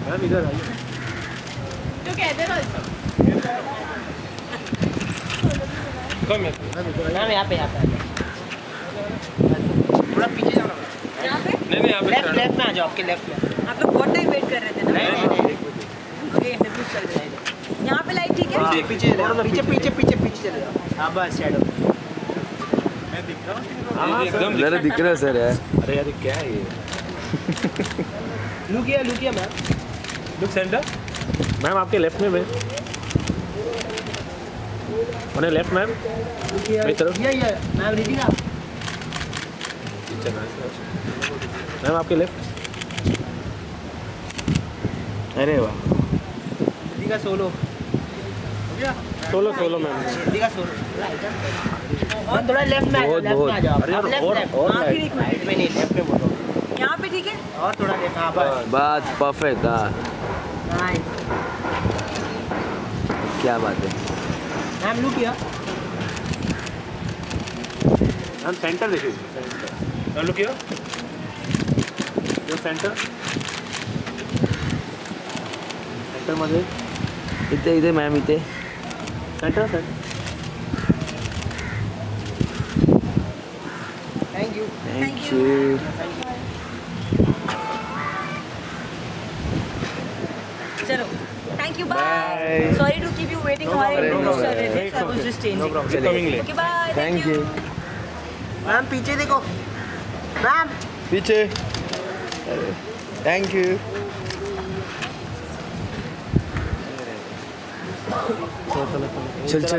Ma'am इधर आइए. कम है। मैम यहाँ पे यहाँ पे। थोड़ा पीछे जाना पे? नहीं नहीं यहाँ पे लेफ़्ट लेफ़्ट में आ जाओ आपके लेफ़्ट में। आप लोग बहुत टाइम वेट कर रहे थे ना? नहीं नहीं नहीं इंटरव्यू चल रहा है। यहाँ पे लाइट ठीक है? पीछे पीछे पीछे पीछे चले जाओ। हाँ बस शैडो ये एकदम जरा दिख रहा है। सर यार। अरे यार क्या है ये? लुकिया लुकिया मैम लुक सेंटर मैम आपके लेफ़्ट में मैं मैंने लेफ़्ट मैम मेरी तरफ़। ये ये मैम रितिका मैम आपके लेफ़्ट अरे वाह। Ritika solo solo solo ma'am. और थोड़ा लेफ़्ट में आ जाओ बहुत, लेफ़्ट में आ जाओ। अरे यार, लेफ़्ट और- और राइट में नहीं लेफ़्ट में बोलो। यहाँ पे ठीक है? और थोड़ा लेफ़्ट हाँ बस। बात परफेक्ट हाँ। क्या बात है। मैम लुकिया मैम सेंटर देखिए। मैम लुक हियर यो सेंटर सेंटर मध्ये। इथे इथे मॅम इथे centre centre thank you thank you चलो. Thank you bye Bye. Sorry to keep you waiting हमारे इंटरव्यू चल रहे थे okay bye thank you ma'am पीछे देखो. मैम पीछे. थँक यू चल चल।